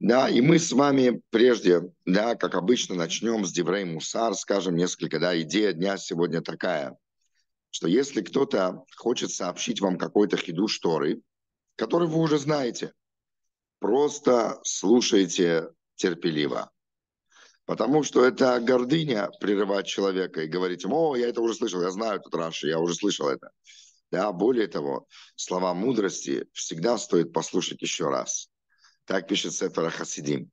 Да, и мы с вами прежде, да, как обычно, начнем с Деврей Мусар, скажем несколько, да, идея дня сегодня такая, что если кто-то хочет сообщить вам какой-то хиду шторы, который вы уже знаете, просто слушайте терпеливо. Потому что это гордыня прерывать человека и говорить ему, о, я это уже слышал, я знаю этот Раши, я уже слышал это. Да, более того, слова мудрости всегда стоит послушать еще раз. Так пишет Сефера Хасидим.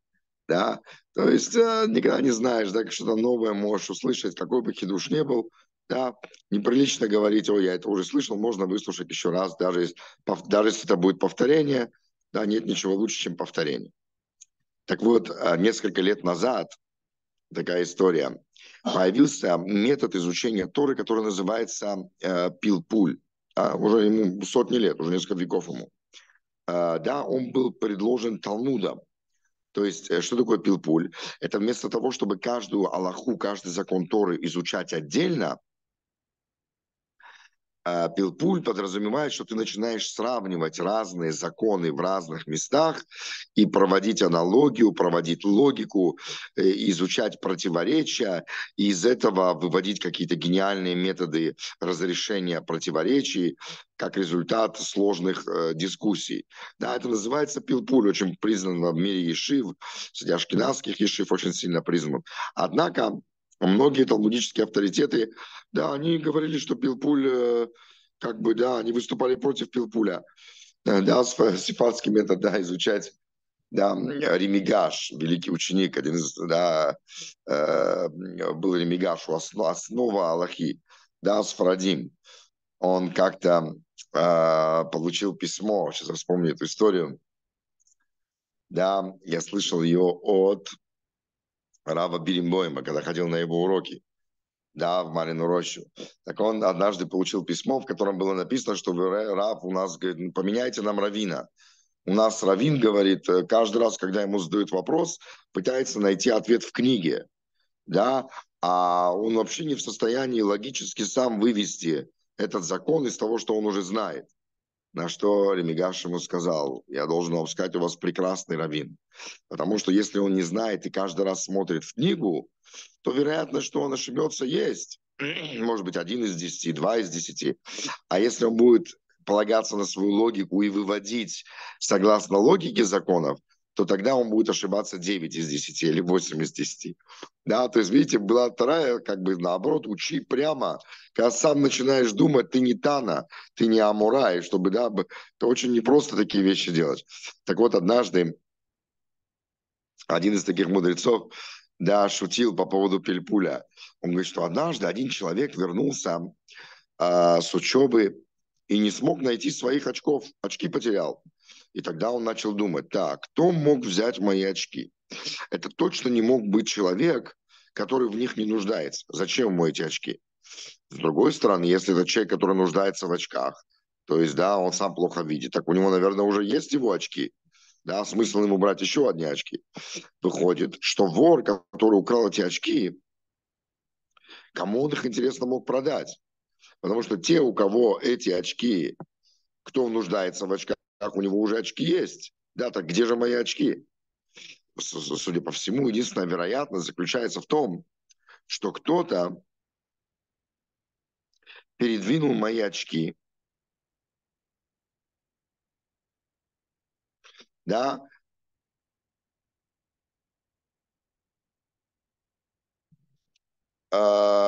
Да? То есть э, никогда не знаешь, да, что-то новое можешь услышать, какой бы хидуш не был. Да? Неприлично говорить, о, я это уже слышал, можно выслушать еще раз, даже если, даже если это будет повторение. Да, нет ничего лучше, чем повторение. Так вот, э, несколько лет назад такая история. Появился метод изучения Торы, который называется э, пилпуль. А, уже ему сотни лет, уже несколько веков ему. А, да, он был предложен Талмудом. То есть, э, что такое пилпуль? Это вместо того, чтобы каждую Аллаху, каждый закон Торы изучать отдельно, пилпуль подразумевает, что ты начинаешь сравнивать разные законы в разных местах и проводить аналогию, проводить логику, э, изучать противоречия, и из этого выводить какие-то гениальные методы разрешения противоречий как результат сложных э, дискуссий. Да, это называется пилпуль, очень признан в мире ешив, среди ашкенадских ешив очень сильно признан. Однако Многие талмудические авторитеты, да, они говорили, что Пилпуль, э, как бы, да, они выступали против Пилпуля. Э, да, сифатский метод, да, изучать да, Ремигаш, великий ученик, один из, да, э, был Ремигаш, основа, основа Аллахи, да, Сфарадим. Он как-то э, получил письмо, сейчас вспомню эту историю, да, я слышал ее от Рава Биримбоема, когда ходил на его уроки, да, в Марину Рощу. Так он однажды получил письмо, в котором было написано, что Рав у нас говорит, «Ну, поменяйте нам Равина. У нас Равин говорит, э, каждый раз, когда ему задают вопрос, пытается найти ответ в книге, да, а он вообще не в состоянии логически сам вывести этот закон из того, что он уже знает. На что Ремигаш ему сказал, я должен вам сказать, у вас прекрасный раввин. Потому что если он не знает и каждый раз смотрит в книгу, то вероятно, что он ошибется, есть. Может быть, один из десяти, два из десяти. А если он будет полагаться на свою логику и выводить согласно логике законов, то тогда он будет ошибаться 9 из 10 или 8 из 10. Да, то есть, видите, была вторая, как бы наоборот, учи прямо. Когда сам начинаешь думать, ты не Тана, ты не Амурай, чтобы, да, это очень непросто такие вещи делать. Так вот, однажды один из таких мудрецов, да, шутил по поводу Пельпуля. Он говорит, что однажды один человек вернулся э, с учебы и не смог найти своих очков. Очки потерял. И тогда он начал думать, так, кто мог взять мои очки? Это точно не мог быть человек, который в них не нуждается. Зачем ему эти очки? С другой стороны, если это человек, который нуждается в очках, то есть, да, он сам плохо видит, так у него, наверное, уже есть его очки. Да, смысл ему брать еще одни очки. Выходит, что вор, который украл эти очки, кому он их, интересно, мог продать? Потому что те, у кого эти очки, кто нуждается в очках, так у него уже очки есть. Да, так где же мои очки? Судя по всему, единственная вероятность заключается в том, что кто-то передвинул мои очки, да,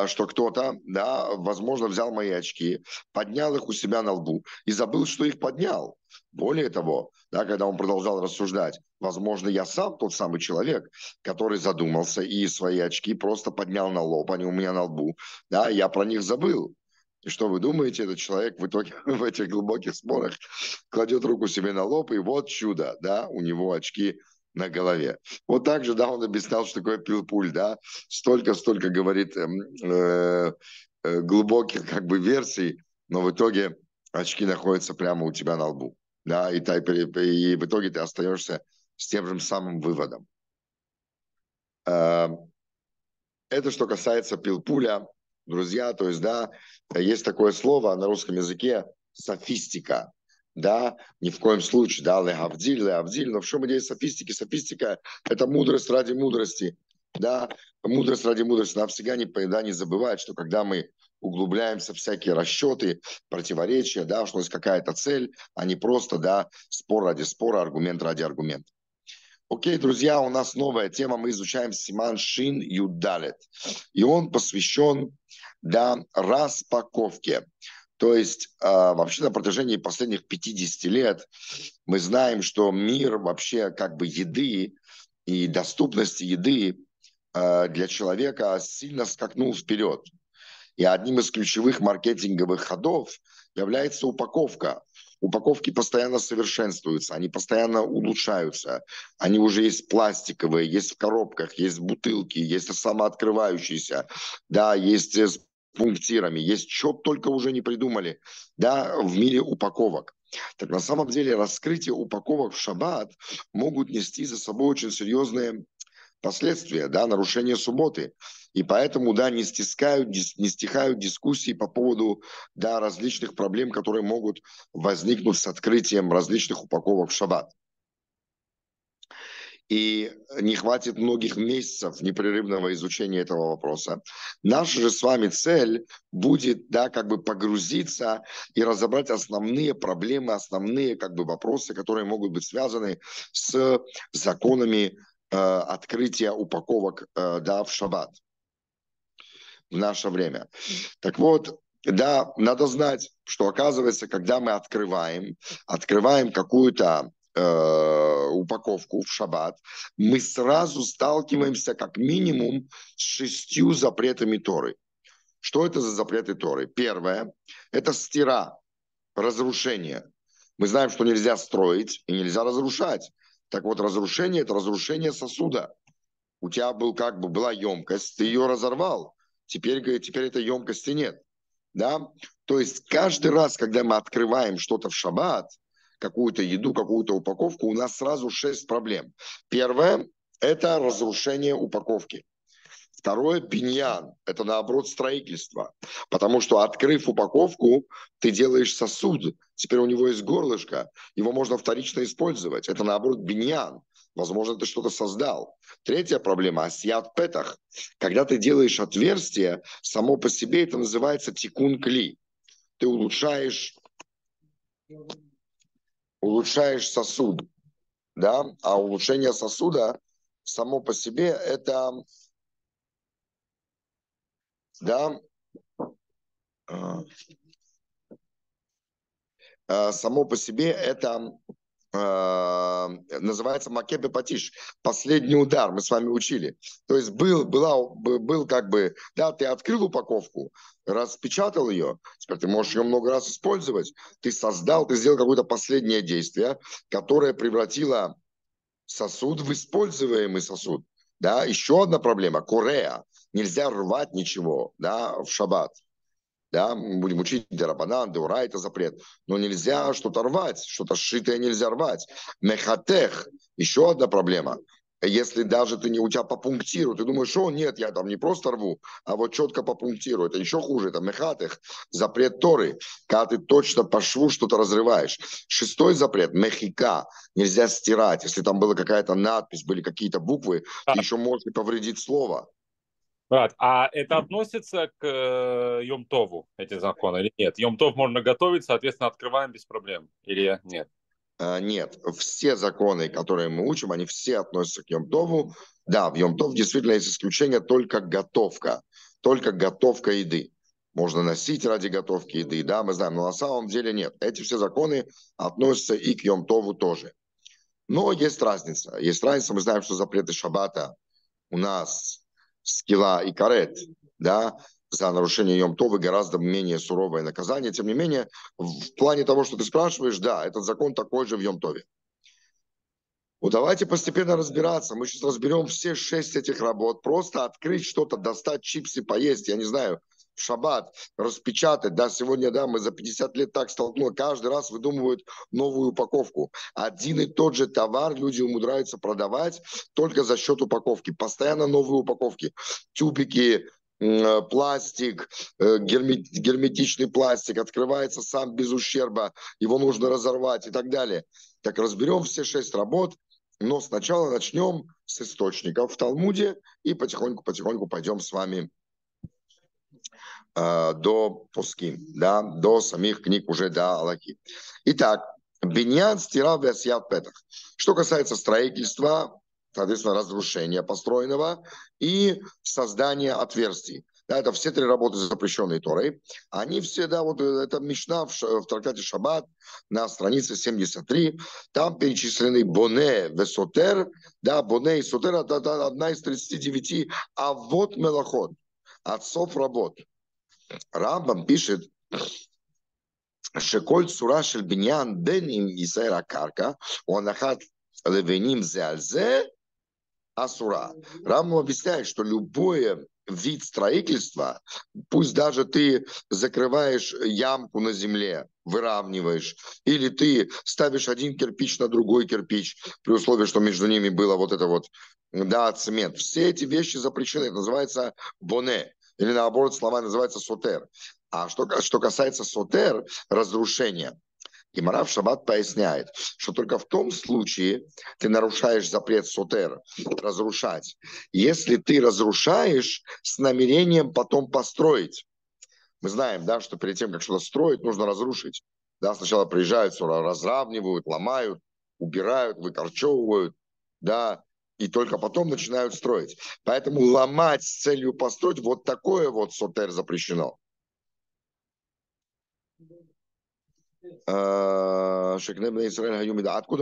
что кто-то, да, возможно, взял мои очки, поднял их у себя на лбу и забыл, что их поднял. Более того, да, когда он продолжал рассуждать, возможно, я сам тот самый человек, который задумался и свои очки просто поднял на лоб, они у меня на лбу, да, я про них забыл. И что вы думаете, этот человек в итоге в этих глубоких спорах кладет руку себе на лоб, и вот чудо, да, у него очки на голове. Вот так же, да, он объяснял, что такое пилпуль, да, столько-столько говорит эм, э, э, глубоких как бы версий, но в итоге очки находятся прямо у тебя на лбу, да, и, и в итоге ты остаешься с тем же самым выводом. Э, это что касается пилпуля, друзья, то есть, да, есть такое слово на русском языке софистика, да, ни в коем случае, да, леавдиль, леавдиль, но в чем идея софистики? Софистика – это мудрость ради мудрости, да, мудрость ради мудрости. Нам всегда не, да, не забывать, что когда мы углубляемся в всякие расчеты, противоречия, да, что есть какая-то цель, а не просто, да, спор ради спора, аргумент ради аргумента. Окей, друзья, у нас новая тема, мы изучаем Симан Шин Юдалет, и он посвящен, да, распаковке. То есть э, вообще на протяжении последних 50 лет мы знаем, что мир вообще как бы еды и доступности еды э, для человека сильно скакнул вперед. И одним из ключевых маркетинговых ходов является упаковка. Упаковки постоянно совершенствуются, они постоянно улучшаются. Они уже есть пластиковые, есть в коробках, есть бутылки, есть самооткрывающиеся, да, есть с пунктирами, есть что только уже не придумали, да, в мире упаковок. Так на самом деле раскрытие упаковок в шаббат могут нести за собой очень серьезные последствия, да, нарушение субботы. И поэтому, да, не стискают, не стихают дискуссии по поводу, да, различных проблем, которые могут возникнуть с открытием различных упаковок в шаббат. И не хватит многих месяцев непрерывного изучения этого вопроса. Наша же с вами цель будет, да, как бы погрузиться и разобрать основные проблемы, основные, как бы, вопросы, которые могут быть связаны с законами э, открытия упаковок, э, да, в шаббат в наше время. Так вот, да, надо знать, что оказывается, когда мы открываем, открываем какую-то э, упаковку в шаббат, мы сразу сталкиваемся как минимум с шестью запретами Торы. Что это за запреты Торы? Первое – это стира, разрушение. Мы знаем, что нельзя строить и нельзя разрушать. Так вот, разрушение – это разрушение сосуда. У тебя был как бы была емкость, ты ее разорвал. Теперь, теперь этой емкости нет. Да? То есть каждый раз, когда мы открываем что-то в шаббат, какую-то еду, какую-то упаковку, у нас сразу шесть проблем. Первое – это разрушение упаковки. Второе – биньян. Это, наоборот, строительство. Потому что, открыв упаковку, ты делаешь сосуд. Теперь у него есть горлышко. Его можно вторично использовать. Это, наоборот, биньян. Возможно, ты что-то создал. Третья проблема – асьят петах. Когда ты делаешь отверстие, само по себе это называется тикун кли. Ты улучшаешь, улучшаешь сосуд. Да? А улучшение сосуда само по себе это да, а, а, само по себе это называется Макебе Патиш, последний удар, мы с вами учили. То есть был, была, был как бы, да, ты открыл упаковку, распечатал ее, теперь ты можешь ее много раз использовать, ты создал, ты сделал какое-то последнее действие, которое превратило сосуд в используемый сосуд. Да, еще одна проблема, Корея. Нельзя рвать ничего, да, в шаббат да, мы будем учить Дерабанан, Деура, это запрет, но нельзя что-то рвать, что-то сшитое нельзя рвать. Мехатех, еще одна проблема. Если даже ты не у тебя по пунктиру, ты думаешь, что нет, я там не просто рву, а вот четко по пунктиру, это еще хуже, это мехатех, запрет Торы, когда ты точно по шву что-то разрываешь. Шестой запрет, мехика, нельзя стирать, если там была какая-то надпись, были какие-то буквы, ты еще можешь повредить слово. Брат, а это относится к э, Йомтову, эти законы, или нет? Йомтов можно готовить, соответственно, открываем без проблем, или нет? А, нет, все законы, которые мы учим, они все относятся к Йомтову. Да, в Йомтов действительно есть исключение только готовка, только готовка еды. Можно носить ради готовки еды, да, мы знаем, но на самом деле нет. Эти все законы относятся и к Йомтову тоже. Но есть разница. Есть разница, мы знаем, что запреты шаббата у нас скилла и карет, да, за нарушение Йом-Това гораздо менее суровое наказание. Тем не менее, в плане того, что ты спрашиваешь, да, этот закон такой же в Йом-Тове. Ну, давайте постепенно разбираться. Мы сейчас разберем все шесть этих работ. Просто открыть что-то, достать чипсы, поесть, я не знаю, в шаббат, распечатать. Да, сегодня, да, мы за 50 лет так столкнули. Каждый раз выдумывают новую упаковку. Один и тот же товар люди умудряются продавать только за счет упаковки. Постоянно новые упаковки. Тюбики, пластик, герметичный пластик, открывается сам без ущерба, его нужно разорвать и так далее. Так разберем все шесть работ, но сначала начнем с источников в Талмуде и потихоньку-потихоньку пойдем с вами э, до Пуски, да, до самих книг уже до Аллахи. Итак, Биньян стирал в Петах. Что касается строительства, соответственно, разрушения построенного и создания отверстий. Да, это все три работы, запрещенные Торой. Они все, да, вот э, это Мишна в, в трактате Шаббат на странице 73. Там перечислены Боне, Весотер. Да, Боне и Сотер это, это одна из 39 а вот Мелоход, отцов работ. Рамбам пишет, Шеколь Цура Шельбиньян Беним Исайра Карка, он ахат Левеним Зеальзе, Асура. Рамбам объясняет, что любое вид строительства, пусть даже ты закрываешь ямку на земле, выравниваешь, или ты ставишь один кирпич на другой кирпич, при условии, что между ними было вот это вот, да, цемент. Все эти вещи запрещены. Это называется боне, или наоборот, слова называется сотер. А что, что касается сотер, разрушения, Гимара в Шаббат поясняет, что только в том случае ты нарушаешь запрет сотер, разрушать, если ты разрушаешь с намерением потом построить. Мы знаем, да, что перед тем, как что-то строить, нужно разрушить. Да, сначала приезжают, разравнивают, ломают, убирают, выкорчевывают, да, и только потом начинают строить. Поэтому ломать с целью построить, вот такое вот сотер запрещено. Откуда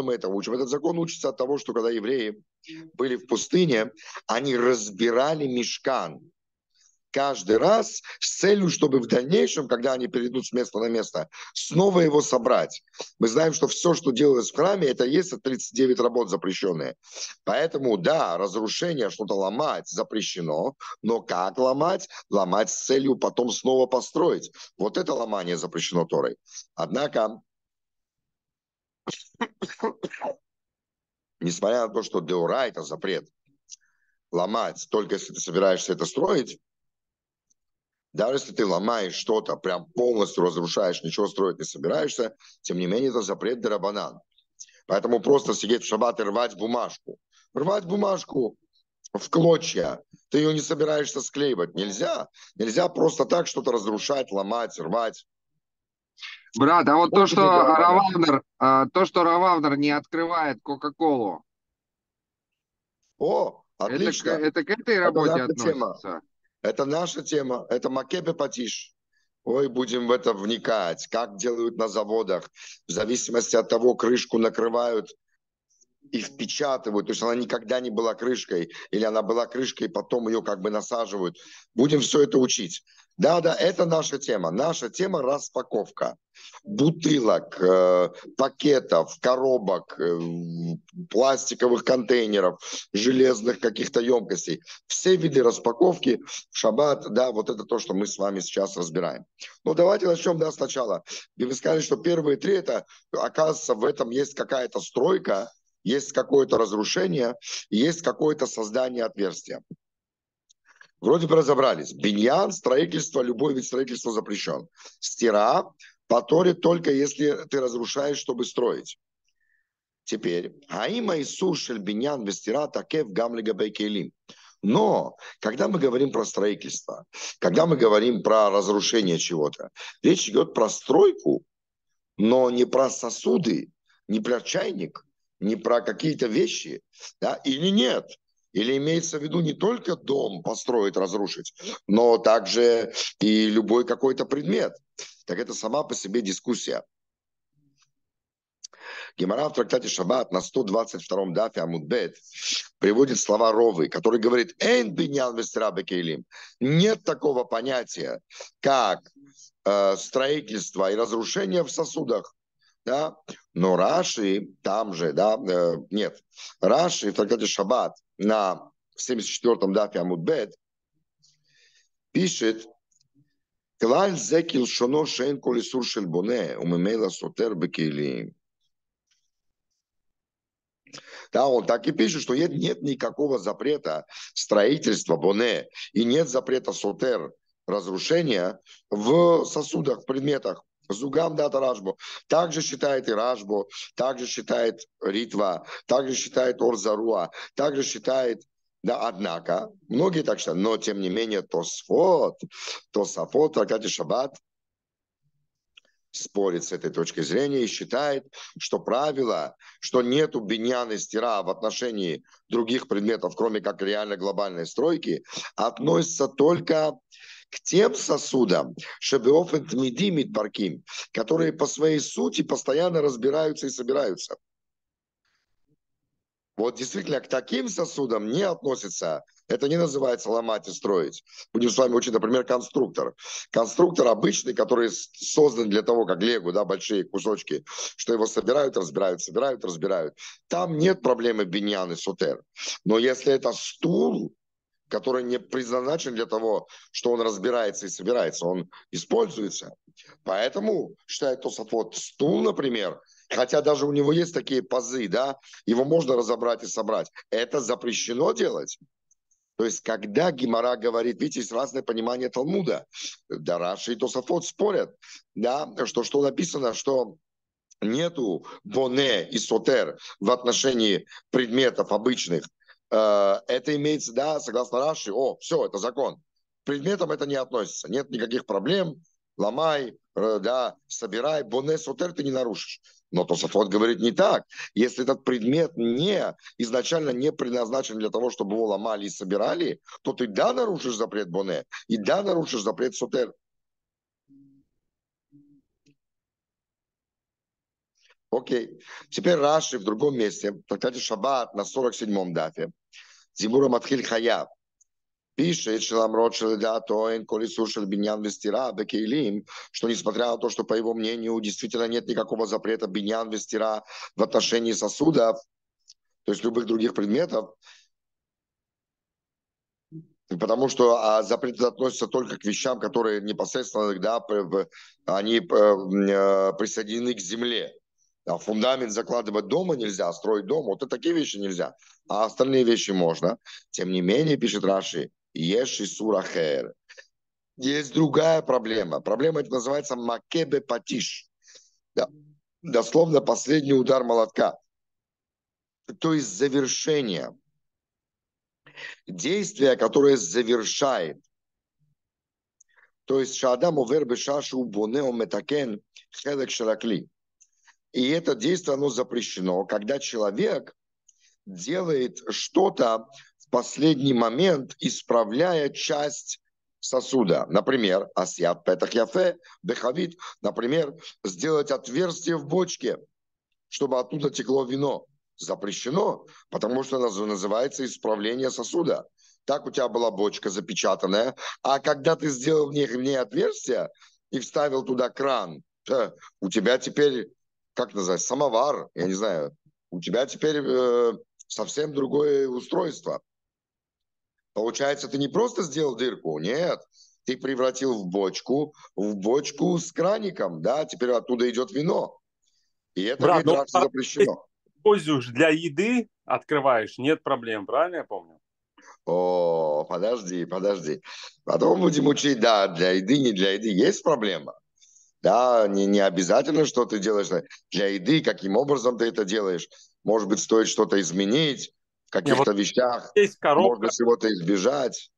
мы это учим? Этот закон учится от того, что когда евреи были в пустыне, они разбирали мешкан каждый раз с целью, чтобы в дальнейшем, когда они перейдут с места на место, снова его собрать. Мы знаем, что все, что делалось в храме, это есть 39 работ запрещенные. Поэтому, да, разрушение, что-то ломать запрещено, но как ломать? Ломать с целью потом снова построить. Вот это ломание запрещено Торой. Однако, несмотря на то, что деура это запрет, ломать, только если ты собираешься это строить, даже если ты ломаешь что-то, прям полностью разрушаешь, ничего строить не собираешься, тем не менее это запрет Дарабанан. Поэтому просто сидеть в шаббат и рвать бумажку. Рвать бумажку в клочья. Ты ее не собираешься склеивать. Нельзя. Нельзя просто так что-то разрушать, ломать, рвать. Брат, а вот то, что Рававнер, а, то, что Рававнер не открывает Кока-Колу. О, отлично. Это, это к этой работе это относится? Тема. Это наша тема, это Макебе Патиш. Ой, будем в это вникать, как делают на заводах, в зависимости от того, крышку накрывают и впечатывают, то есть она никогда не была крышкой, или она была крышкой, потом ее как бы насаживают. Будем все это учить. Да, да, это наша тема. Наша тема распаковка бутылок, э, пакетов, коробок, э, пластиковых контейнеров, железных каких-то емкостей. Все виды распаковки в шаббат, да, вот это то, что мы с вами сейчас разбираем. Ну, давайте начнем, да, сначала. Вы сказали, что первые три, это, оказывается, в этом есть какая-то стройка, есть какое-то разрушение, есть какое-то создание отверстия. Вроде бы разобрались. Биньян, строительство, любой вид строительства запрещен. Стира, по только если ты разрушаешь, чтобы строить. Теперь, Аима Исур Шельбиньян Вестира Такев Гамлига Бейкелим. Но, когда мы говорим про строительство, когда мы говорим про разрушение чего-то, речь идет про стройку, но не про сосуды, не про чайник, не про какие-то вещи, да, или нет. Или имеется в виду не только дом построить, разрушить, но также и любой какой-то предмет. Так это сама по себе дискуссия. Гемора в трактате Шаббат на 122-м дафе Амудбет приводит слова Ровы, который говорит «Эйн биньян кейлим». Нет такого понятия, как э, строительство и разрушение в сосудах да, но Раши там же, да, э, нет, Раши в трактате Шаббат на 74-м дафе Амудбет, пишет, Клаль зекил шоно шейн колесур шельбоне, умемейла сотер бекейлиим. Да, он так и пишет, что нет, нет никакого запрета строительства боне и нет запрета сотер разрушения в сосудах, в предметах, Зугам дата Рашбу. Также считает и Рашбу, также считает Ритва, также считает Орзаруа, также считает да, однако, многие так считают, но тем не менее Тосфот, Тосафот, Трактате Шаббат спорит с этой точки зрения и считает, что правило, что нет биньяны стира в отношении других предметов, кроме как реально глобальной стройки, относится только к тем сосудам, шебеофен тмидимит барким, которые по своей сути постоянно разбираются и собираются. Вот действительно к таким сосудам не относится, это не называется ломать и строить. Будем с вами учить, например, конструктор. Конструктор обычный, который создан для того, как лего, да, большие кусочки, что его собирают, разбирают, собирают, разбирают. Там нет проблемы биньян и сутер. Но если это стул, который не предназначен для того, что он разбирается и собирается, он используется. Поэтому, считает Тософот, стул, например, хотя даже у него есть такие пазы, да, его можно разобрать и собрать. Это запрещено делать. То есть, когда Гимара говорит, видите, есть разное понимание Талмуда. Да, Раши и Тософот спорят, да, что, что написано, что нету боне и сотер в отношении предметов обычных. Э, это имеется, да, согласно Раши, о, все, это закон. Предметам это не относится, нет никаких проблем, ломай, э, да, собирай, боне сотер ты не нарушишь. Но Тософот говорит не так. Если этот предмет не изначально не предназначен для того, чтобы его ломали и собирали, то ты да нарушишь запрет Боне, и да нарушишь запрет Сотер. Окей. Теперь Раши в другом месте, в трактате Шаббат на 47-м дафе. Зимура Матхиль Хаяв пишет Шеламрот Шеледатоин Колесур Шельбиньян Вестира Бекейлим, что несмотря на то, что по его мнению действительно нет никакого запрета Биньян Вестира в отношении сосудов, то есть любых других предметов, потому что а, запрет относится только к вещам, которые непосредственно да, они э, присоединены к земле. А фундамент закладывать дома нельзя, строить дом, вот и такие вещи нельзя. А остальные вещи можно. Тем не менее, пишет Раши, Еш и Сурахер. Есть другая проблема. Проблема это называется макебе патиш. Да. Дословно последний удар молотка. То есть завершение. Действие, которое завершает. То есть шадам овер шашу бонео метакен хелек шаракли. И это действие, оно запрещено, когда человек делает что-то в последний момент исправляя часть сосуда. Например, асьят петах яфе, бехавит, например, сделать отверстие в бочке, чтобы оттуда текло вино. Запрещено, потому что называется исправление сосуда. Так у тебя была бочка запечатанная, а когда ты сделал в ней, в ней отверстие и вставил туда кран, у тебя теперь, как называется, самовар, я не знаю, у тебя теперь э, совсем другое устройство. Получается, ты не просто сделал дырку, нет, ты превратил в бочку, в бочку с краником, да, теперь оттуда идет вино. И это Брат, ну, запрещено. Пользуешь для еды, открываешь, нет проблем, правильно я помню? О, подожди, подожди. Потом будем учить, да, для еды, не для еды. Есть проблема. Да, не, не обязательно, что ты делаешь для еды, каким образом ты это делаешь. Может быть, стоит что-то изменить каких-то вот вещах есть коробка, можно чего-то избежать.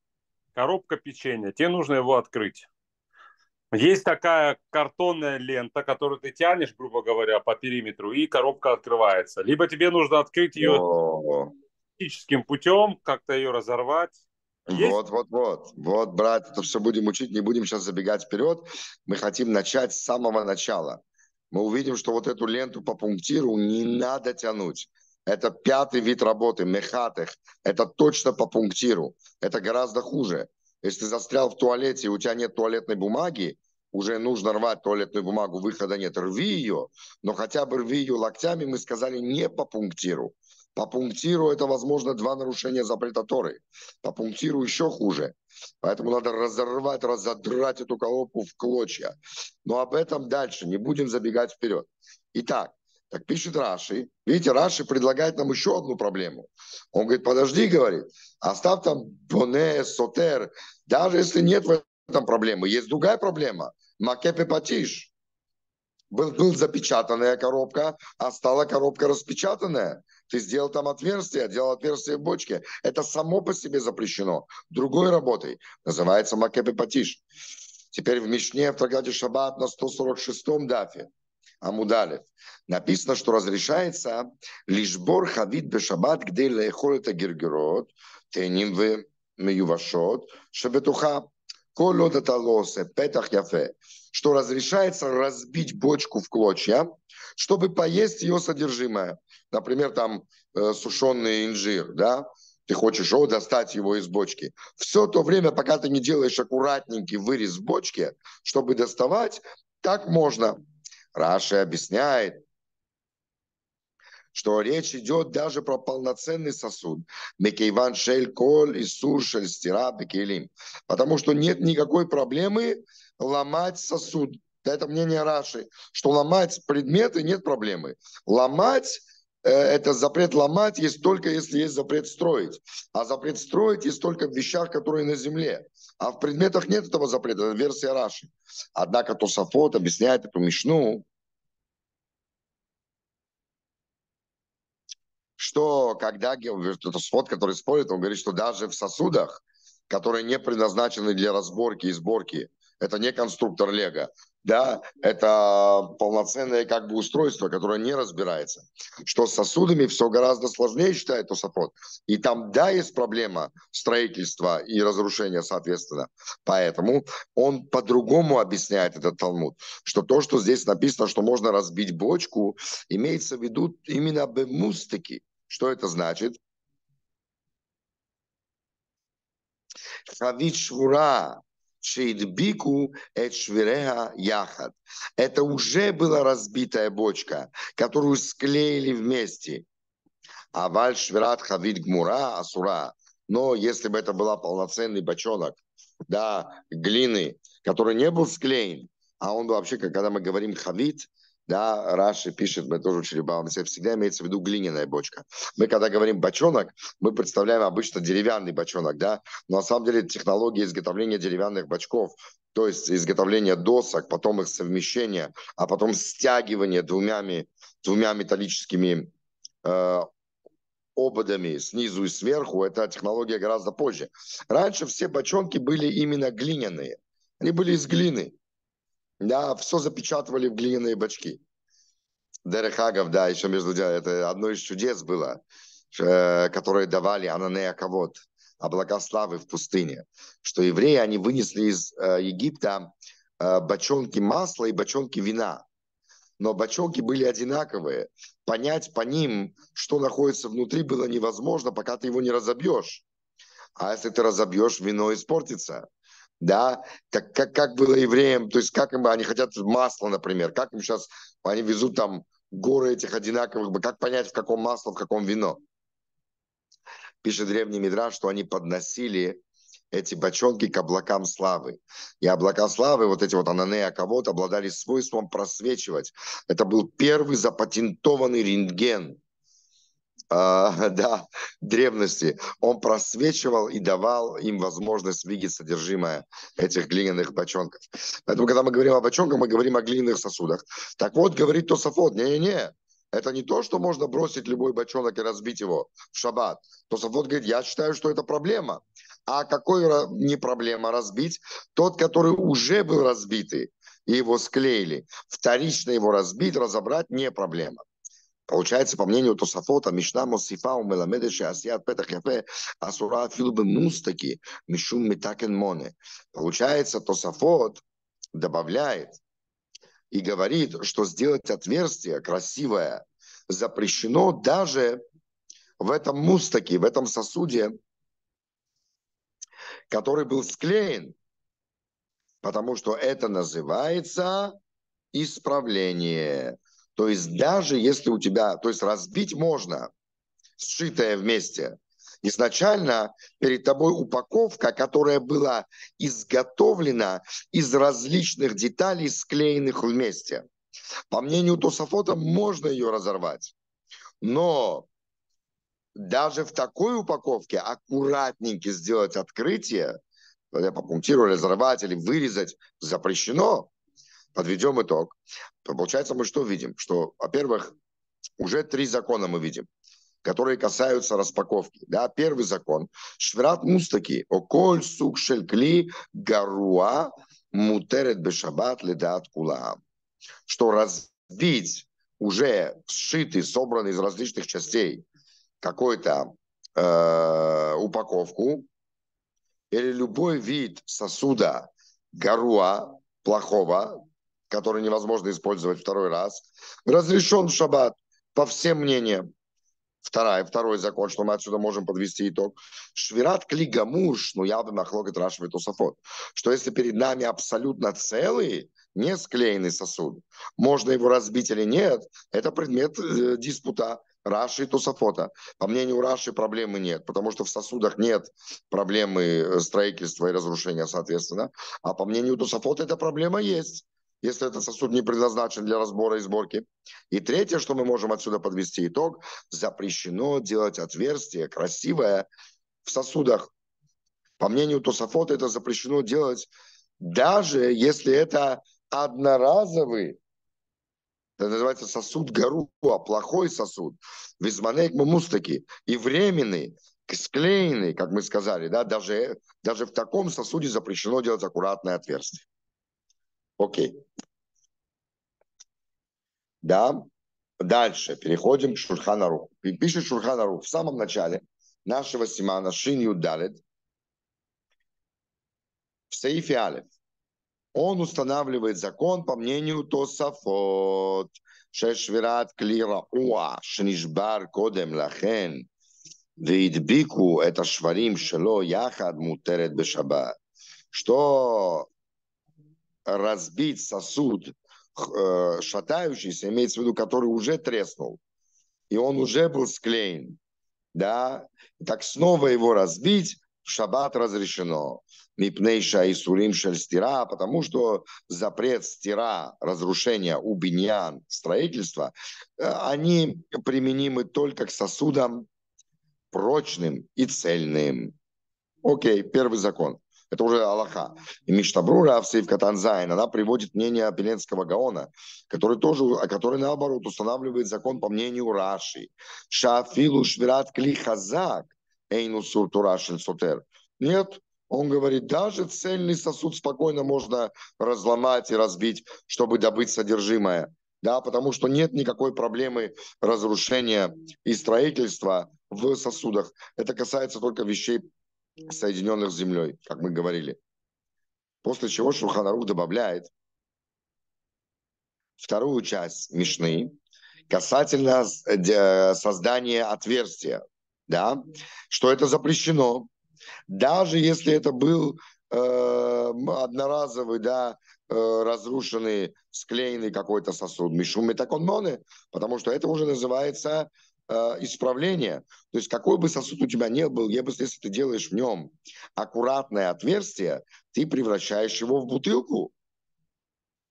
Коробка печенья, тебе нужно его открыть. Есть такая картонная лента, которую ты тянешь, грубо говоря, по периметру, и коробка открывается. Либо тебе нужно открыть ее физическим путем, как-то ее разорвать. Есть? Вот, вот, вот. Вот, брат, это все будем учить, не будем сейчас забегать вперед. Мы хотим начать с самого начала. Мы увидим, что вот эту ленту по пунктиру не надо тянуть. Это пятый вид работы, мехатых. Это точно по пунктиру. Это гораздо хуже. Если ты застрял в туалете, и у тебя нет туалетной бумаги, уже нужно рвать туалетную бумагу, выхода нет, рви ее, но хотя бы рви ее локтями, мы сказали, не по пунктиру. По пунктиру это, возможно, два нарушения запрета Торы. По пунктиру еще хуже. Поэтому надо разорвать, разодрать эту коробку в клочья. Но об этом дальше, не будем забегать вперед. Итак, Так пишет Раши. Видите, Раши предлагает нам еще одну проблему. Он говорит, подожди, говорит, оставь там боне, сотер. Даже если нет в этом проблемы, есть другая проблема. Макепе патиш. Был, был запечатанная коробка, а стала коробка распечатанная. Ты сделал там отверстие, делал отверстие в бочке. Это само по себе запрещено. Другой работой. Называется макепе патиш. Теперь в Мишне, в трактате Шаббат на 146-м дафе. Амудалев. Написано, что разрешается лишь бор хавит бешабат, где лехол это гергерот, теним в меювашот, шебетуха, колод это лосе, петах яфе, что разрешается разбить бочку в клочья, чтобы поесть ее содержимое. Например, там э, сушеный инжир, да, ты хочешь о, достать его из бочки. Все то время, пока ты не делаешь аккуратненький вырез в бочке, чтобы доставать, так можно. Раши объясняет, что речь идет даже про полноценный сосуд. Мекейван шель коль и сур шель стира бекелим. Потому что нет никакой проблемы ломать сосуд. Это мнение Раши, что ломать предметы нет проблемы. Ломать э, это запрет ломать есть только если есть запрет строить. А запрет строить есть только в вещах, которые на земле. А в предметах нет этого запрета, это версия Раши. Однако Тософот объясняет эту Мишну, что когда это свод, который спорит, он говорит, что даже в сосудах, которые не предназначены для разборки и сборки, это не конструктор Лего, да, это полноценное как бы устройство, которое не разбирается. Что с сосудами все гораздо сложнее, считает Тософот. И там, да, есть проблема строительства и разрушения, соответственно. Поэтому он по-другому объясняет этот Талмуд, что то, что здесь написано, что можно разбить бочку, имеется в виду именно бемустики. Что это значит? Хавит швура, Шейдбику Эчвиреха Яхат. Это уже была разбитая бочка, которую склеили вместе. А Валь Швират Хавид Гмура Асура. Но если бы это была полноценный бочонок, да, глины, который не был склеен, а он вообще, когда мы говорим хавит, да, Раши пишет, мы тоже учили Баумсе, всегда имеется в виду глиняная бочка. Мы, когда говорим бочонок, мы представляем обычно деревянный бочонок, да, но на самом деле технология изготовления деревянных бочков, то есть изготовление досок, потом их совмещение, а потом стягивание двумя, двумя металлическими э, ободами снизу и сверху, эта технология гораздо позже. Раньше все бочонки были именно глиняные. Они были из глины. Да, все запечатывали в глиняные бачки. Дерехагов, да, еще между делом, это одно из чудес было, э, которые давали Ананея Кавод, облака славы в пустыне, что евреи, они вынесли из э, Египта э, бочонки масла и бочонки вина. Но бочонки были одинаковые. Понять по ним, что находится внутри, было невозможно, пока ты его не разобьешь. А если ты разобьешь, вино испортится да, как, как, как было евреям, то есть как им, они хотят масло, например, как им сейчас, они везут там горы этих одинаковых, как понять, в каком масло, в каком вино. Пишет древний Мидраш, что они подносили эти бочонки к облакам славы. И облака славы, вот эти вот ананея кого-то, обладали свойством просвечивать. Это был первый запатентованный рентген э, да, древности, он просвечивал и давал им возможность видеть содержимое этих глиняных бочонков. Поэтому, когда мы говорим о бочонках, мы говорим о глиняных сосудах. Так вот, говорит Тософот, не-не-не, это не то, что можно бросить любой бочонок и разбить его в шаббат. Тософот говорит, я считаю, что это проблема. А какой не проблема разбить? Тот, который уже был разбитый, и его склеили. Вторично его разбить, разобрать не проблема. Получается, по мнению Тософота, Мишна Мосифа у Меламедеши Асиат Петах Яфе Асура Филбе Мустаки Мишум Митакен Моне. Получается, Тософот добавляет и говорит, что сделать отверстие красивое запрещено даже в этом мустаке, в этом сосуде, который был склеен, потому что это называется исправление. То есть даже если у тебя, то есть разбить можно, сшитое вместе. Изначально перед тобой упаковка, которая была изготовлена из различных деталей, склеенных вместе. По мнению Тософота, можно ее разорвать. Но даже в такой упаковке аккуратненько сделать открытие, я попунктирую, разорвать или вырезать запрещено. Подведем итог. Получается, мы что видим? Что, во-первых, уже три закона мы видим, которые касаются распаковки. Да, первый закон. Шврат мустаки. Околь сук шелькли гаруа мутерет бешабат ледат кулаам. Что разбить уже сшитый, собранный из различных частей какой-то э, упаковку или любой вид сосуда гаруа, плохого, который невозможно использовать второй раз, разрешен в шаббат по всем мнениям. Вторая, второй закон, что мы отсюда можем подвести итог. Швират клигамуш, ну я бы махлокет рашвит усафот. Что если перед нами абсолютно целый, не склеенный сосуд, можно его разбить или нет, это предмет э, диспута Раши и Тусафота. По мнению Раши проблемы нет, потому что в сосудах нет проблемы э, строительства и разрушения, соответственно. А по мнению Тусафота эта проблема есть если этот сосуд не предназначен для разбора и сборки. И третье, что мы можем отсюда подвести итог, запрещено делать отверстие красивое в сосудах. По мнению Тософота это запрещено делать даже если это одноразовый это называется сосуд Гаруа, плохой сосуд. Визманейк мумустаки. И временный, склеенный, как мы сказали, да, даже, даже в таком сосуде запрещено делать аккуратное отверстие. Окей. Да. Дальше переходим к Шурханару. Пишет Шурханару в самом начале нашего Симана Шинью Далит в Саифе Алиф. Он устанавливает закон, по мнению Тосафот, Шешвират Клира Уа, Шнишбар Кодем Лахен, Видбику, это Шварим Шело Яхад Мутерет Бешаба. Что разбить сосуд э, шатающийся, имеется в виду, который уже треснул, и он уже был склеен, да, так снова его разбить в шаббат разрешено. מפני שאיסורי סתירה, потому что запрет סתירה, разрушения ובניין, строительства, э, они применимы только к сосудам прочным и цельным. Окей, первый закон. Это уже Алаха. И Мишна Брура в סעיף קטן ז, она приводит мнение Виленского Гаона, который тоже, который наоборот устанавливает закон по мнению Раши. Шафилу швират кли хазак, эйну суртурашин сотер. Нет, он говорит, даже цельный сосуд спокойно можно разломать и разбить, чтобы добыть содержимое. Да, потому что нет никакой проблемы разрушения и строительства в сосудах. Это касается только вещей соединенных с землей, как мы говорили. После чего Шурханарух добавляет вторую часть Мишны касательно создания отверстия, да, что это запрещено, даже если это был э, одноразовый, да, э, разрушенный, склеенный какой-то сосуд, мишум метаконмоны, потому что это уже называется э, исправление. То есть какой бы сосуд у тебя не был, если ты делаешь в нем аккуратное отверстие, ты превращаешь его в бутылку.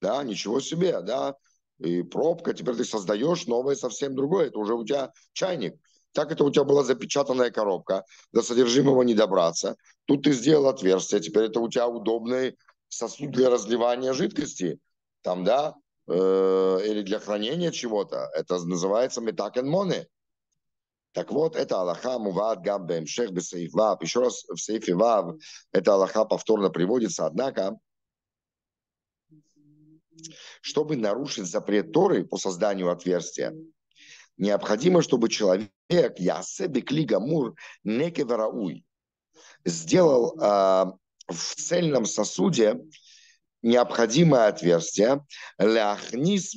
Да, ничего себе, да. И пробка, теперь ты создаешь новое совсем другое. Это уже у тебя чайник. Так это у тебя была запечатанная коробка, до содержимого не добраться. Тут ты сделал отверстие, теперь это у тебя удобный сосуд для разливания жидкости. Там, да, э, или для хранения чего-то. Это называется метакен моне. Так вот, это Аллаха Муват Габбем Шех Бесейф Вав. Еще раз в Сейфе Вав это Аллаха повторно приводится, однако чтобы нарушить запрет Торы по созданию отверстия, необходимо, чтобы человек, Ясе Бекли Гамур Некеверауй, сделал э, в цельном сосуде необходимое отверстие, ляхнис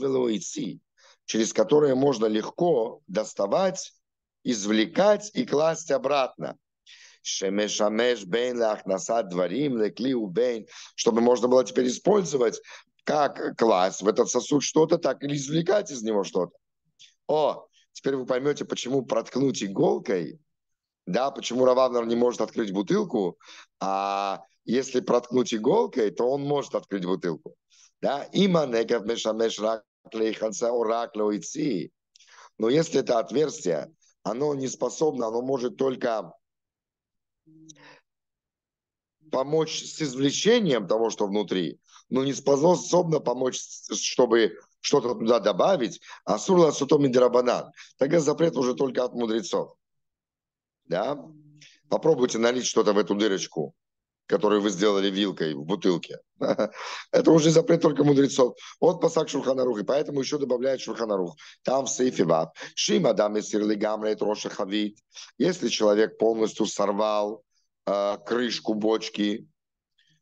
через которое можно легко доставать извлекать и класть обратно. Шемешамеш бейн лахнасад дворим леклиу бейн, чтобы можно было теперь использовать, как класть в этот сосуд что-то, так или извлекать из него что-то. О, теперь вы поймете, почему проткнуть иголкой, да, почему Рававнер не может открыть бутылку, а если проткнуть иголкой, то он может открыть бутылку. Да, има негав мешамеш рак Но если это отверстие, оно не способно, оно может только помочь с извлечением того, что внутри, но не способна помочь, чтобы что-то туда добавить, а сурла сутоми дирабанан. Тогда запрет уже только от мудрецов. Да? Попробуйте налить что-то в эту дырочку, который вы сделали вилкой в бутылке. Это уже запрет только мудрецов. Вот пасак Шурханарух, и поэтому еще добавляет Шурханарух. Там в сейфе ват. Шима дам сирли гамрейт роша хавит. Если человек полностью сорвал э, крышку бочки,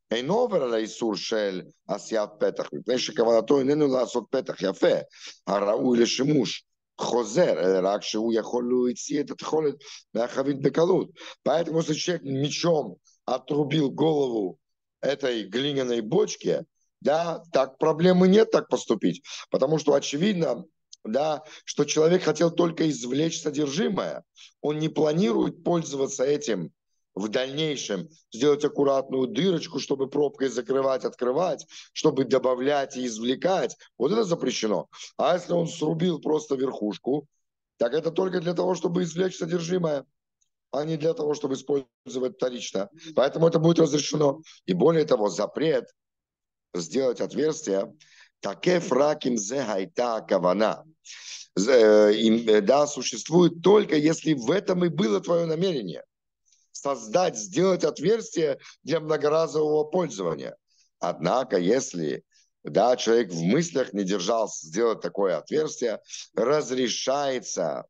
Эйновер лейсур шель асьят петах. «А э, и не инену ласот петах яфе. рау или шимуш. Хозер, рак шиу яхолю идти этот холит мяхавит бекалут. Поэтому если человек мечом отрубил голову этой глиняной бочке, да, так проблемы нет так поступить, потому что очевидно, да, что человек хотел только извлечь содержимое, он не планирует пользоваться этим в дальнейшем сделать аккуратную дырочку, чтобы пробкой закрывать, открывать, чтобы добавлять и извлекать. Вот это запрещено. А если он срубил просто верхушку, так это только для того, чтобы извлечь содержимое, а не для того, чтобы использовать вторично. Поэтому это будет разрешено. И более того, запрет сделать отверстие такев раким зе хайта кавана. Э, да, существует только если в этом и было твое намерение создать, сделать отверстие для многоразового пользования. Однако, если да, человек в мыслях не держался сделать такое отверстие, разрешается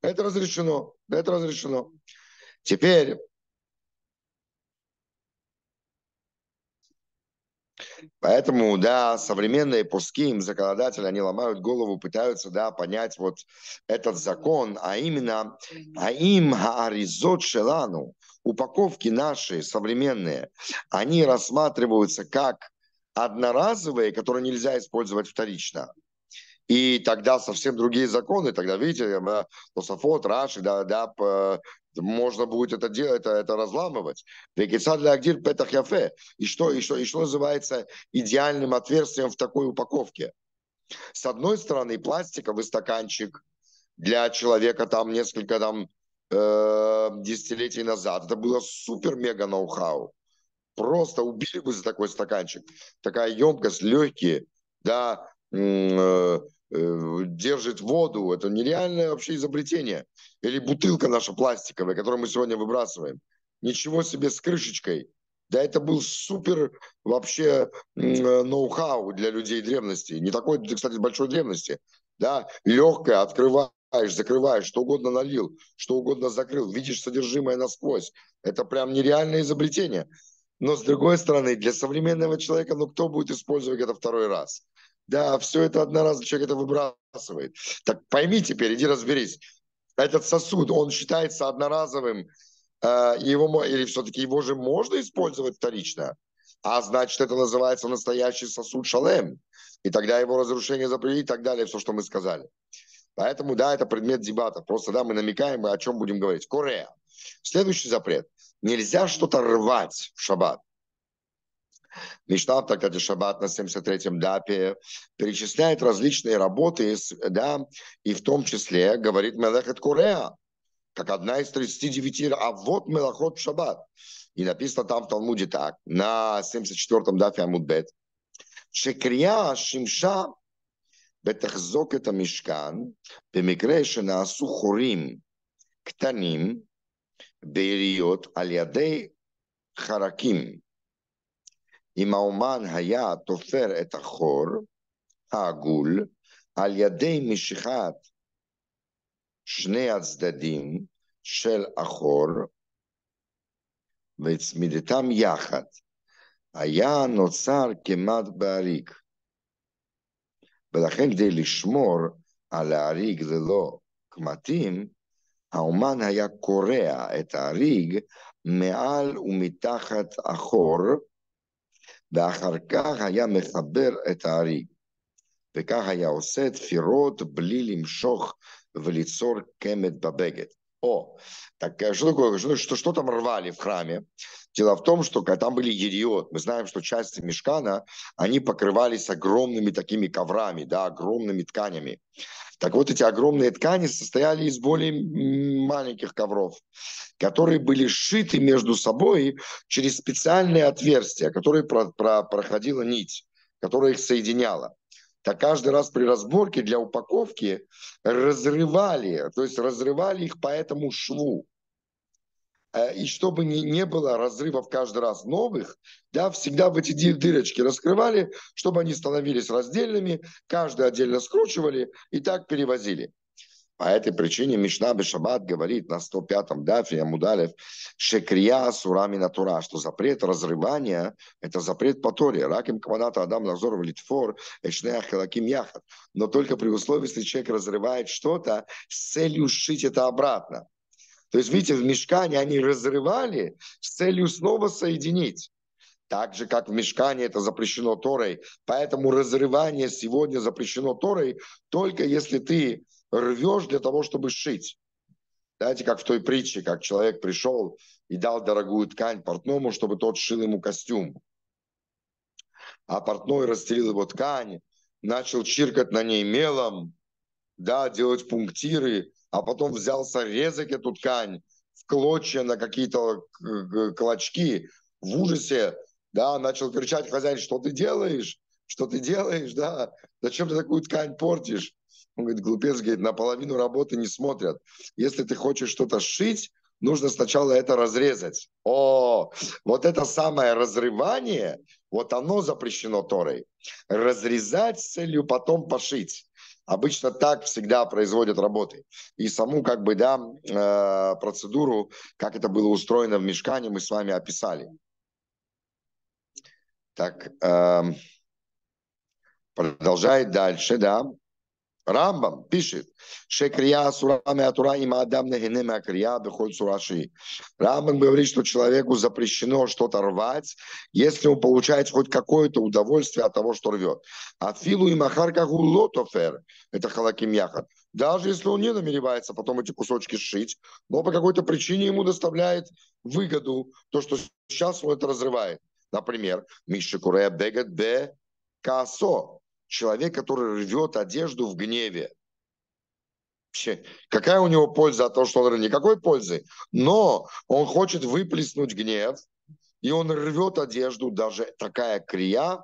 Это разрешено. Это разрешено. Теперь Поэтому, да, современные пуским законодатели, они ломают голову, пытаются, да, понять вот этот закон, а именно, а им хааризот шелану, упаковки наши современные, они рассматриваются как одноразовые, которые нельзя использовать вторично. И тогда совсем другие законы, тогда, видите, Тософот, Раши, да, да, можно будет это делать, это, это разламывать. И что, и, что, и что называется идеальным отверстием в такой упаковке? С одной стороны, пластиковый стаканчик для человека там несколько там э, десятилетий назад. Это было супер-мега ноу-хау. Просто убили бы за такой стаканчик. Такая емкость, легкие, да, э, Э, держит воду. Это нереальное вообще изобретение. Или бутылка наша пластиковая, которую мы сегодня выбрасываем. Ничего себе с крышечкой. Да это был супер вообще э, ноу-хау для людей древности. Не такой, кстати, большой древности. Да, легкая, открываешь, закрываешь, что угодно налил, что угодно закрыл, видишь содержимое насквозь. Это прям нереальное изобретение. Но с другой стороны, для современного человека, ну кто будет использовать это второй раз? Да, все это одноразово человек это выбрасывает. Так пойми теперь, иди разберись. Этот сосуд, он считается одноразовым, э, его, или все-таки его же можно использовать вторично? А значит, это называется настоящий сосуд шалем. И тогда его разрушение запретить и так далее, все, что мы сказали. Поэтому, да, это предмет дебата. Просто, да, мы намекаем, о чем будем говорить. Корея. Следующий запрет. Нельзя что-то рвать в шаббат. Мишна в трактате Шаббат на 73-м дапе перечисляет различные работы, да, и в том числе говорит Мелехет Корея, как одна из 39 а вот Мелахот Шаббат. И написано там в Талмуде так, на 74-м дафе Амудбет, שקריאה שימשה בתחזוק את המשכן במקרה שנעשו חורים קטנים בעיריות על ידי חרקים אם האומן היה תופר את החור העגול על ידי משיכת שני הצדדים של החור והצמידתם יחד, היה נוצר כמעט באריג. ולכן כדי לשמור על האריג ללא קמטים, האומן היה קורע את האריג מעל ומתחת החור ואחר כך היה מחבר את האריג. וכך היה עושה תפירות בלי למשוך וליצור קמט בבגד. О, так э, что такое, что, что, что там рвали в храме? Дело в том, что там были ериот. Мы знаем, что части мешкана, они покрывались огромными такими коврами, да, огромными тканями. Так вот, эти огромные ткани состояли из более маленьких ковров, которые были сшиты между собой через специальные отверстия, которые про, про, проходила нить, которая их соединяла так каждый раз при разборке для упаковки разрывали, то есть разрывали их по этому шву. Э, и чтобы не, не было разрывов каждый раз новых, да, всегда в эти дырочки раскрывали, чтобы они становились раздельными, каждый отдельно скручивали и так перевозили. По этой причине Мишна Бешабат говорит на 105-м дафе Амудалев Шекрия Сурами Натура, что запрет разрывания – это запрет по Торе. Раким Кваната Адам Лазор Литфор Эшнея Хелаким Яхат. Но только при условии, если человек разрывает что-то с целью сшить это обратно. То есть, видите, в мешкане они разрывали с целью снова соединить. Так же, как в мешкане это запрещено Торой. Поэтому разрывание сегодня запрещено Торой только если ты рвешь для того, чтобы шить. Знаете, как в той притче, как человек пришел и дал дорогую ткань портному, чтобы тот шил ему костюм. А портной расстелил его ткань, начал чиркать на ней мелом, да, делать пунктиры, а потом взялся резать эту ткань в клочья на какие-то клочки. В ужасе, да, начал кричать хозяин, что ты делаешь? Что ты делаешь, да? Зачем ты такую ткань портишь? Он говорит, глупец, говорит, на половину работы не смотрят. Если ты хочешь что-то сшить, нужно сначала это разрезать. О, вот это самое разрывание, вот оно запрещено Торой. Разрезать с целью потом пошить. Обычно так всегда производят работы. И саму, как бы, да, э, процедуру, как это было устроено в мешкане, мы с вами описали. Так, э, продолжает дальше, да. Рамбам пишет, Шекрия сурами атура им адам нагенема акрия бехоль сураши. Рамбам говорит, что человеку запрещено что-то рвать, если он получает хоть какое-то удовольствие от того, что рвет. А филу и махар лотофер, это халаким яхат. Даже если он не намеревается потом эти кусочки сшить, но по какой-то причине ему доставляет выгоду то, что сейчас он это разрывает. Например, Миша Курея Бегет Б. Касо человек, который рвет одежду в гневе. Вообще, какая у него польза от того, что он рвет? Никакой пользы. Но он хочет выплеснуть гнев, и он рвет одежду, даже такая крия,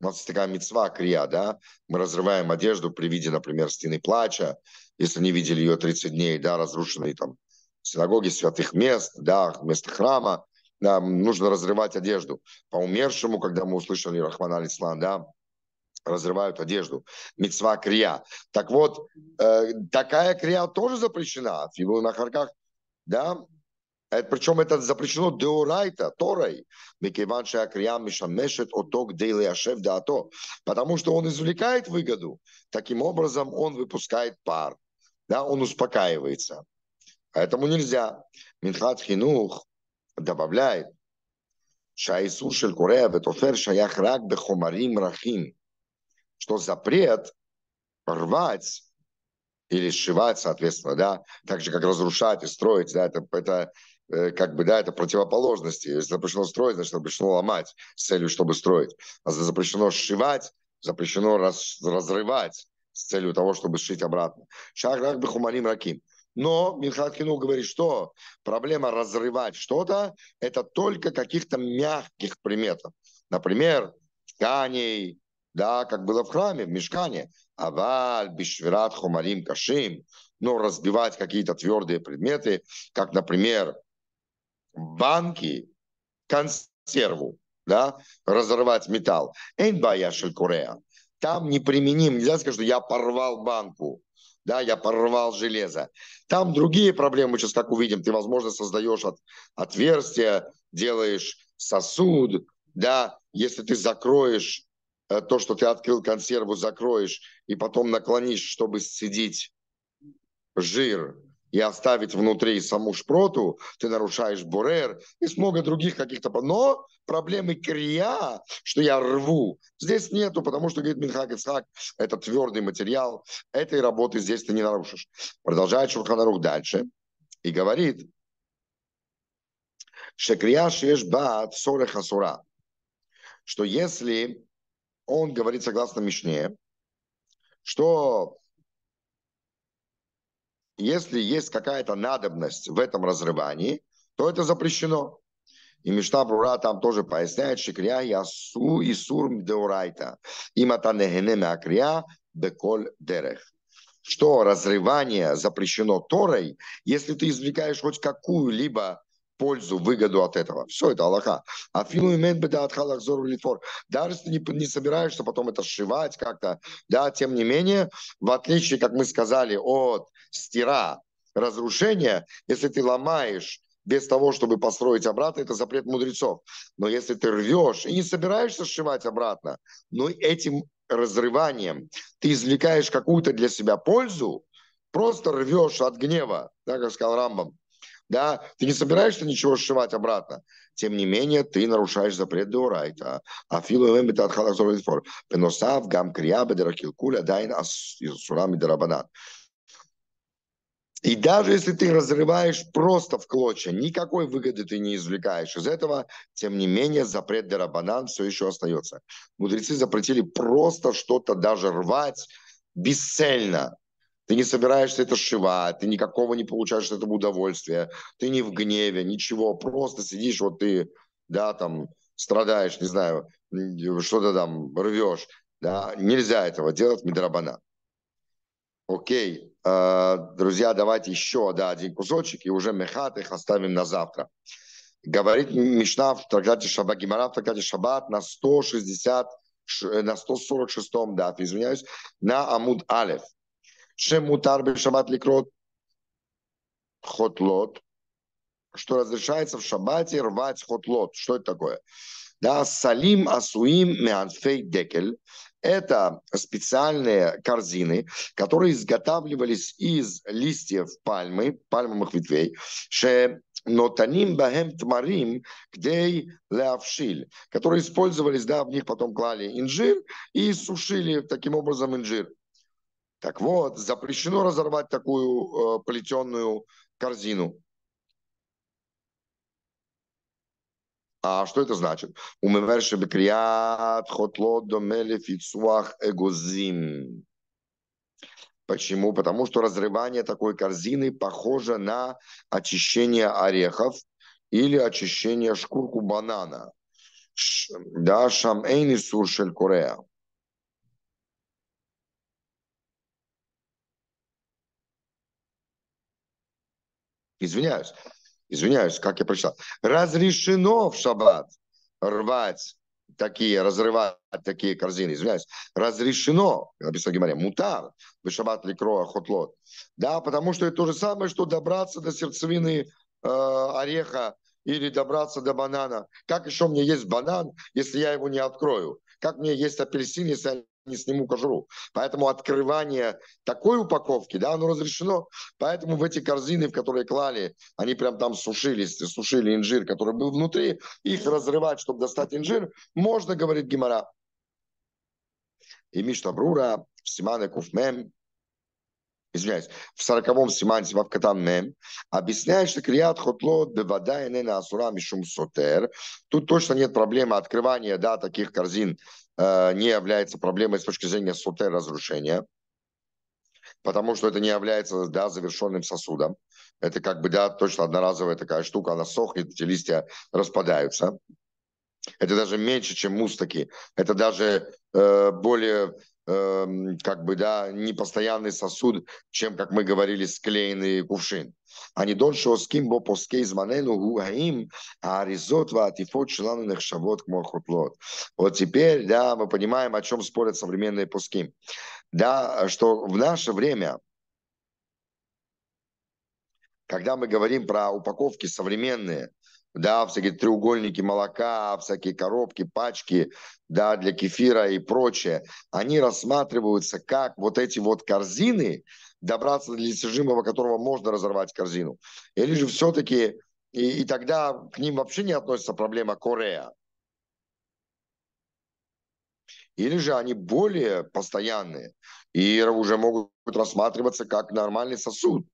у нас такая мецва крия, да, мы разрываем одежду при виде, например, стены плача, если не видели ее 30 дней, да, разрушенные там синагоги святых мест, да, вместо храма, да, нужно разрывать одежду. По умершему, когда мы услышали Рахман Алислам, да, разрывают одежду. Мецва крия. Так вот, э, такая крия тоже запрещена. Филу на харках, да, это, причем это запрещено деорайта, торой. Микиван крия мишамешет оток дейли ашев ато. Потому что он извлекает выгоду. Таким образом, он выпускает пар. Да, он успокаивается. Поэтому нельзя. Минхат хинух добавляет. Шайсур шель курея ветофер шаях рак бехомарим рахим что запрет рвать или сшивать, соответственно, да, так же, как разрушать и строить, да, это, это э, как бы, да, это противоположности. Если запрещено строить, значит, запрещено ломать с целью, чтобы строить. А запрещено сшивать, запрещено раз, разрывать с целью того, чтобы сшить обратно. Шахрах бихумарим раким. Но Минхат Хину говорит, что проблема разрывать что-то – это только каких-то мягких приметов. Например, тканей, да, как было в храме, в мешкане. Аваль, бишвират, хумарим, кашим, но разбивать какие-то твердые предметы, как, например, банки, консерву, да, разорвать металл. Эйнбая шелькурея. Там неприменим, нельзя сказать, что я порвал банку, да, я порвал железо. Там другие проблемы, сейчас как увидим, ты, возможно, создаешь от, отверстие, делаешь сосуд, да, если ты закроешь то, что ты открыл консерву, закроешь и потом наклонишь, чтобы сцедить жир и оставить внутри саму шпроту, ты нарушаешь бурер и много других каких-то... Но проблемы крия, что я рву, здесь нету, потому что, говорит Минхак Ицхак, это твердый материал, этой работы здесь ты не нарушишь. Продолжает Шурханарух дальше. и говорит, Шекрия Шешба Цорех Асура, что если он говорит согласно Мишне, что если есть какая-то надобность в этом разрывании, то это запрещено. И Мишна Брура там тоже поясняет, шикрия ясу и сурм деурайта. Имата нехене акрия беколь дерех. Что разрывание запрещено Торой, если ты извлекаешь хоть какую-либо пользу, выгоду от этого. Все это Аллаха. А фину имен беда от халахзору литфор. Даже если ты не, не собираешься потом это сшивать как-то, да, тем не менее, в отличие, как мы сказали, от стира, разрушения, если ты ломаешь без того, чтобы построить обратно, это запрет мудрецов. Но если ты рвешь и не собираешься сшивать обратно, но этим разрыванием ты извлекаешь какую-то для себя пользу, просто рвешь от гнева, да, как сказал Рамбам, да, ты не собираешься ничего сшивать обратно. Тем не менее, ты нарушаешь запрет Деорайта. А филу эм бетат халазор Пеносав гам крия бедеракилкуля дайн асурами дарабанат. И даже если ты разрываешь просто в клочья, никакой выгоды ты не извлекаешь из этого, тем не менее запрет Дарабанан все еще остается. Мудрецы запретили просто что-то даже рвать бесцельно. Ты не собираешься это сшивать, ты никакого не получаешь от этого удовольствия, ты не в гневе, ничего, просто сидишь, вот ты, да, там, страдаешь, не знаю, что-то там рвешь, да, нельзя этого делать, Мидрабана. Окей, э, друзья, давайте еще, да, один кусочек, и уже мехат их оставим на завтра. Говорит Мишна в трактате Шаббат, Гимара в трактате Шаббат на 160, на 146 да, извиняюсь, на Амуд Алев. Шемутар шаббат ликрот хотлот, что разрешается в шаббате рвать хотлот. Что это такое? Да, салим асуим меанфей декель. Это специальные корзины, которые изготавливались из листьев пальмы, пальмовых ветвей, ше нотаним бахем тмарим гдей леавшиль, которые использовались, да, в них потом клали инжир и сушили таким образом инжир. Так вот, запрещено разорвать такую э, плетеную корзину. А что это значит? Умеверши бекрият хотлот домели фицуах эгозим. Почему? Потому что разрывание такой корзины похоже на очищение орехов или очищение шкурку банана. Да, шамэйни суршель корея. Извиняюсь. Извиняюсь, как я прочитал. Разрешено в шаббат рвать такие, разрывать такие корзины, извиняюсь, разрешено, написано Гимаре, мутар, в шаббат ликроа хотлот. Да, потому что это то же самое, что добраться до сердцевины э, ореха или добраться до банана. Как еще мне есть банан, если я его не открою? Как мне есть апельсин, если я не сниму кожуру. Поэтому открывание такой упаковки, да, оно разрешено. Поэтому в эти корзины, в которые клали, они прям там сушились, сушили инжир, который был внутри, их разрывать, чтобы достать инжир, можно, говорит Гимара. И Мишна Брура, Симане Куфмем, извиняюсь, в сороковом симанте в Катан Мем, объясняет, что крият хотлот бевада и асура мишум сотер. Тут точно нет проблемы открывания да, таких корзин не является проблемой с точки зрения сутер разрушения, потому что это не является да, завершенным сосудом. Это как бы да, точно одноразовая такая штука, она сохнет, эти листья распадаются. Это даже меньше, чем мустаки. Это даже э, более Эм, как бы, да, непостоянный сосуд, чем, как мы говорили, склеенный кувшин. אני דון שעוסקים בו פוסקי זמננו הוא האם האריזות והעטיפות שלנו נחשבות כמו חוטלות. Вот теперь, да, мы понимаем, о чем спорят современные пуски. Да, что в наше время, когда мы говорим про упаковки современные, да, всякие треугольники молока, всякие коробки, пачки, да, для кефира и прочее, они рассматриваются как вот эти вот корзины, добраться до содержимого которого можно разорвать корзину. Или же все-таки, и, и тогда к ним вообще не относится проблема Корея. Или же они более постоянные и уже могут рассматриваться как нормальный сосуд.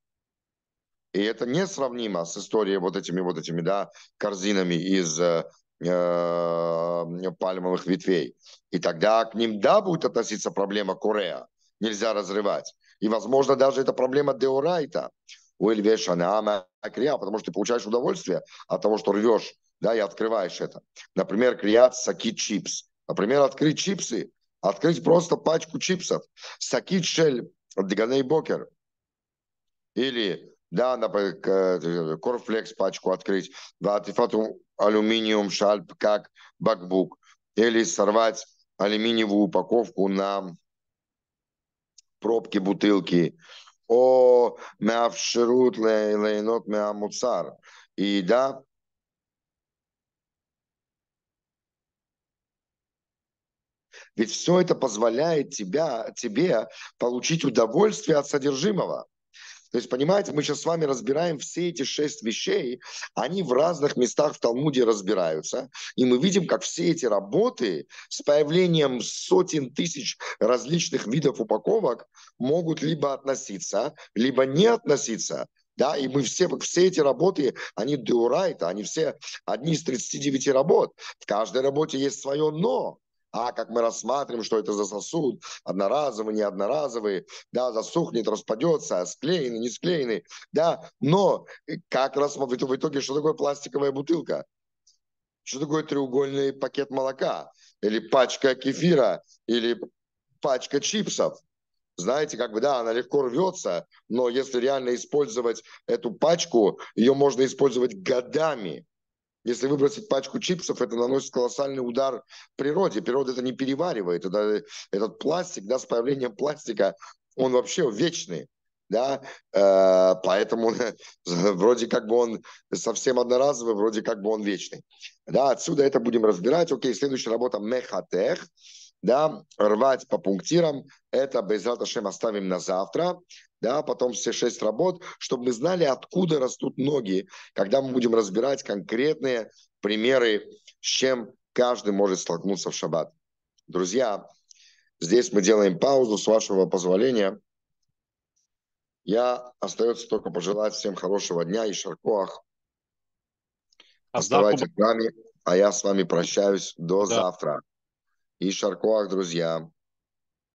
И это несравнимо с историей вот этими вот этими, да, корзинами из э, э, пальмовых ветвей. И тогда к ним, да, будет относиться проблема Корея. Нельзя разрывать. И, возможно, даже это проблема Деорайта. Потому что ты получаешь удовольствие от того, что рвешь, да, и открываешь это. Например, криат саки чипс. Например, открыть чипсы, открыть просто пачку чипсов. Саки шель Диганей Бокер. Или да, например, корфлекс пачку открыть, ватифату алюминиум шальп как бакбук, или сорвать алюминиевую упаковку на пробки бутылки, о меавширут лейнот меамуцар. И да, Ведь все это позволяет тебя, тебе получить удовольствие от содержимого. То есть, понимаете, мы сейчас с вами разбираем все эти шесть вещей, они в разных местах в Талмуде разбираются, и мы видим, как все эти работы с появлением сотен тысяч различных видов упаковок могут либо относиться, либо не относиться да, и мы все, все эти работы, они деурайта, они все одни из 39 работ. В каждой работе есть свое «но». А как мы рассматриваем, что это за сосуд, одноразовый, не одноразовый, да, засухнет, распадется, склеенный, не склеенный, да, но как рассматривать в итоге, что такое пластиковая бутылка? Что такое треугольный пакет молока? Или пачка кефира? Или пачка чипсов? Знаете, как бы, да, она легко рвется, но если реально использовать эту пачку, ее можно использовать годами. Если выбросить пачку чипсов, это наносит колоссальный удар природе. Природа это не переваривает. Это, этот пластик, да, с появлением пластика, он вообще вечный. Да, э, поэтому вроде как бы он совсем одноразовый, вроде как бы он вечный. Да, отсюда это будем разбирать. Окей, следующая работа мехатех да, рвать по пунктирам, это Безрат Ашем оставим на завтра, да, потом все шесть работ, чтобы мы знали, откуда растут ноги, когда мы будем разбирать конкретные примеры, с чем каждый может столкнуться в шаббат. Друзья, здесь мы делаем паузу, с вашего позволения. Я остается только пожелать всем хорошего дня и шаркоах. Оставайтесь с нами, а я с вами прощаюсь до да. завтра. И шаркоах, друзья.